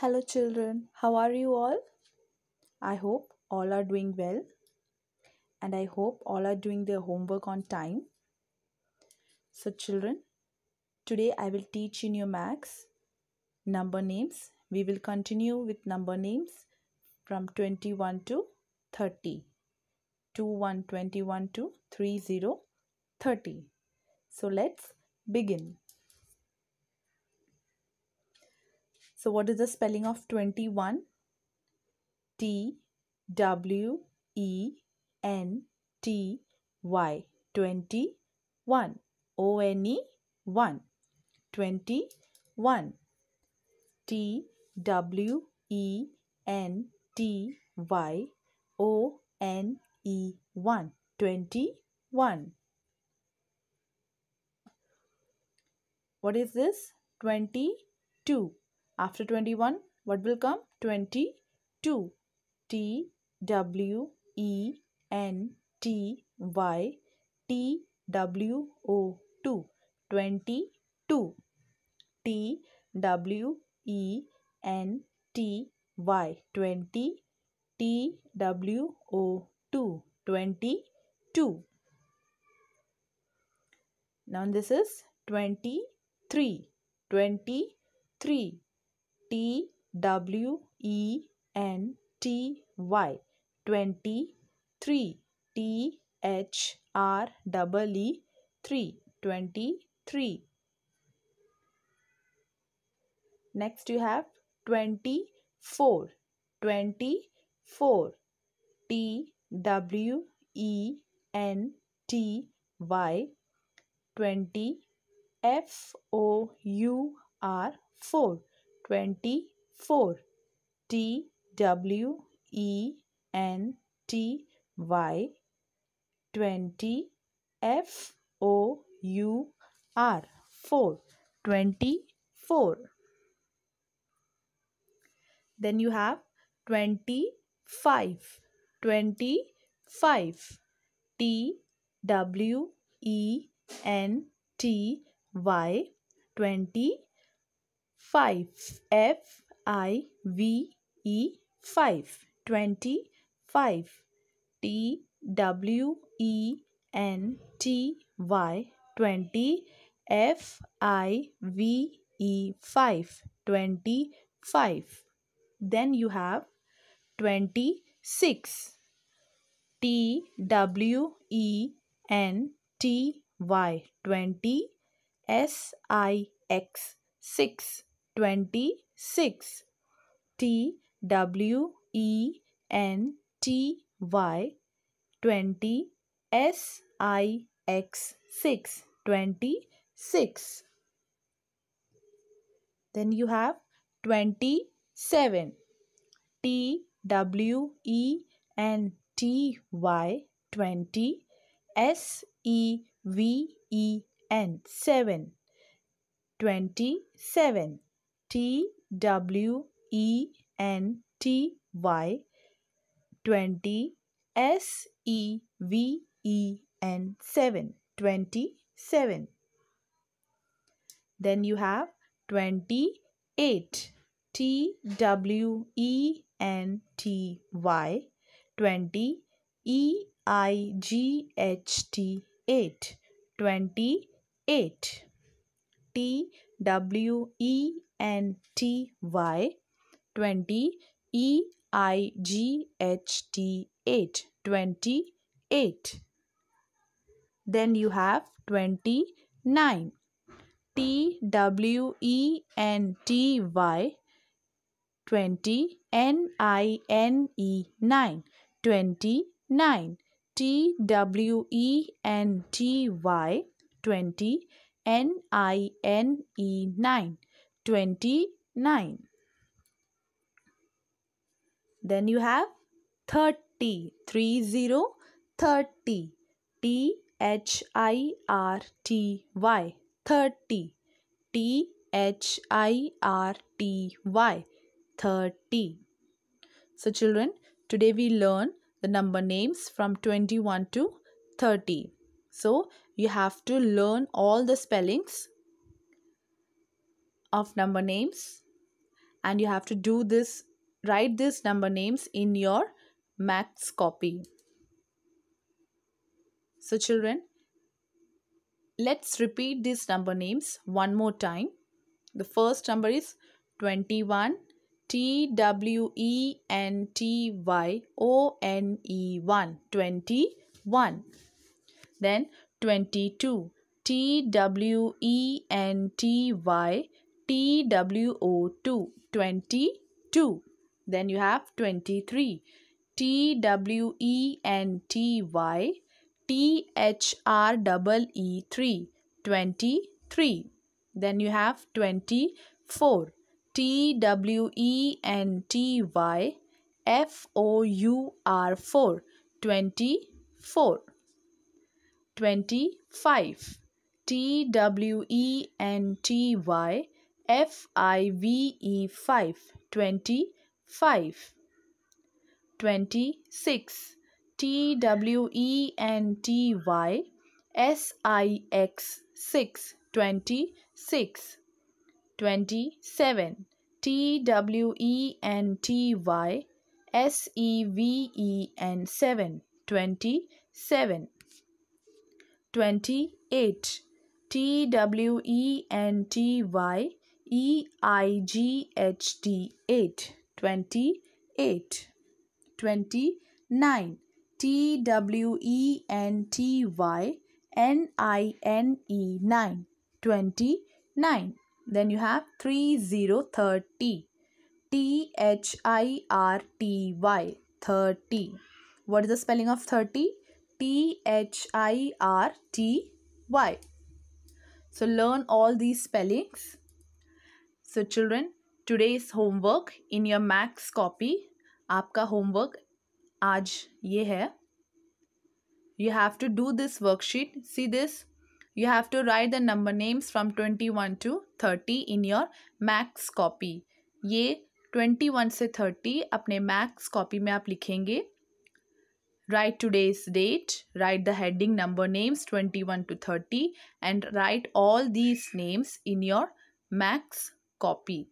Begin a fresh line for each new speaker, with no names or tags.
Hello, children. How are you all? I hope all are doing well and I hope all are doing their homework on time. So, children, today I will teach you your max number names. We will continue with number names from 21 to 30. 21 21 to 30 30. So, let's begin. So, what is the spelling of 21? T W E N T Y. 21 O N E 1 21 T W E N T Y. O N E 1 21 What is this? 22 after 21 what will come? 22 T W E N T Y T W O 2 22 T W E N T Y. 20 T W O 2 22 now this is 23 23 T W E N T Y. 23 T H R double E 3 23 Next you have 24 24 T W E N T Y. 20 F O U R 4 24 T W E N T Y. 20 F O U R. 4 24 then you have 25 25 T W E N T Y. 20 5 F I V E 5 25 T W E N T Y. 20 F I V E 5 25 then you have 26 T W E N T Y. 20 S I X 6 26 T W E N T Y. 20 S I X 6 26 then you have 27 T W E N T Y. 20 S E V E N 7 27 T W E N T Y 20 S E V E N 7 27 then you have 28 T W E N T Y 20 E I G H T 8 28 T W E N T Y 20 E I G H T 8 28 then you have 29 T W E N T Y 20 N I N E 9 29 T W E N T Y 20 N I N E 9 29 then you have 30 30 30 T H I R T Y 30 T H I R T Y 30 so children today we learn the number names from 21 to 30 so you have to learn all the spellings of number names. And you have to do this write these number names in your max copy. So children let's repeat these number names one more time. The first number is 21 T W E N T Y O N E 1 21 then 22 T W E N T Y T W O 2 22 then you have 23 T W E N T Y. T H R double E 3 23 then you have 24 T W E N T Y. F O U R 4 24 25 T W E N T Y F I V E 5 25 26 T W E N T Y S I X 6 26 27 T W E N T Y S E V E N 7 27 28 T W E N T Y E I G H T 8 28 29 T W E N T Y N I N E 9 29 then you have 3030 T H I R T Y 30 what is the spelling of 30 T H I R T Y. So learn all these spellings so children today is homework in your maths copy आपका homework आज ये है। You have to do this worksheet see this you have to write the number names from twenty one to thirty in your maths copy ये twenty one से thirty अपने maths copy में आप लिखेंगे। Write today's date write the heading number names twenty one to thirty and write all these names in your maths copy